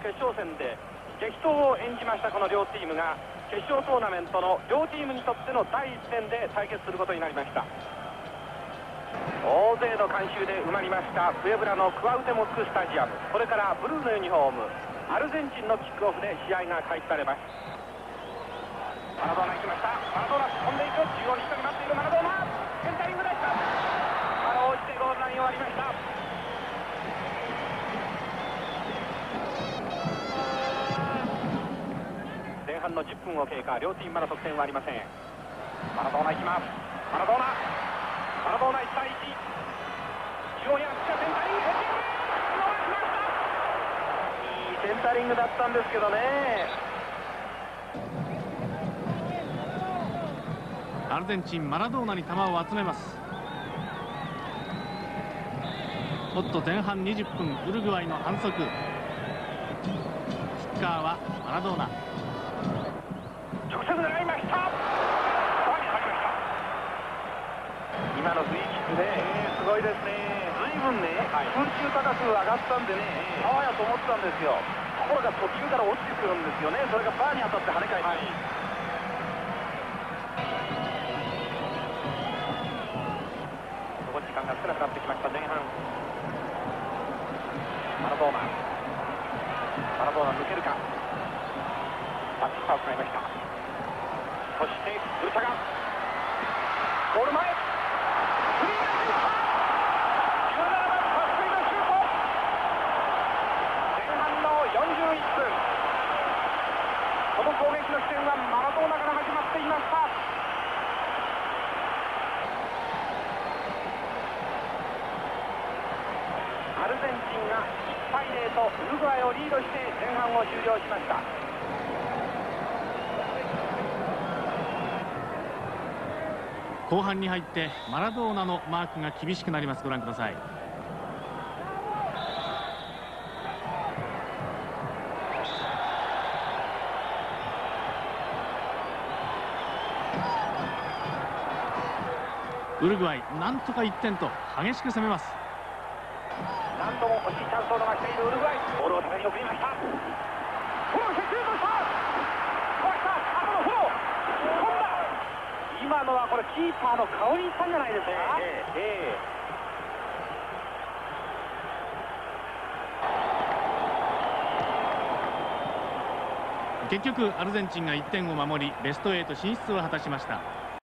決勝戦で激闘を演じましたこの両チームが決勝トーナメントの両チームにとっての第一戦で対決することになりました。大勢の観衆で埋まりましたプエブラのクワウテモックスタジアム。これからブルーのユニフォームアルゼンチンのキックオフで試合が開始されます。マラドーナ行きました。マラドーナ前半の10分を経過。両チームまだ得点はありません。マラドーナ行きます。マラドーナ。マラドーナ1対1中央に足がセンタリングいいセンタリングだったんですけどね。アルゼンチンマラドーナに球を集めます。おっと前半20分ウルグアイの反則。キッカーはマラドーナ。直接狙いました。今のフリーキックね、すごいですね。随分ね、はい、空中高く上がったんでね川やと思ったんですよ。ところが途中から落ちてくるんですよね。それがバーに当たって跳ね返って、はい。時間が少なくなってきました前半。マラドーナ。マラドーナ抜けるか。タッチパスがいましたそしてウルタガゴール前。フリーが出た。17番パスイのシュート。前半の41分。この攻撃の起点はマラドーナから始まっていました。アルゼンチンが1対0とウルグアイをリードして前半を終了しました。後半に入ってマラドーナのマークが厳しくなります。ご覧ください。ウルグアイなんとか1点と激しく攻めます。何度も欲しいチャンスを逃しているウルグアイ。ボールを高に送りましたフォローしてシュートしたかわした後のフォロー飛んだ今のはこれキーパーの顔にいったんじゃないですか？えええ結局アルゼンチンが1点を守りベスト8進出を果たしました。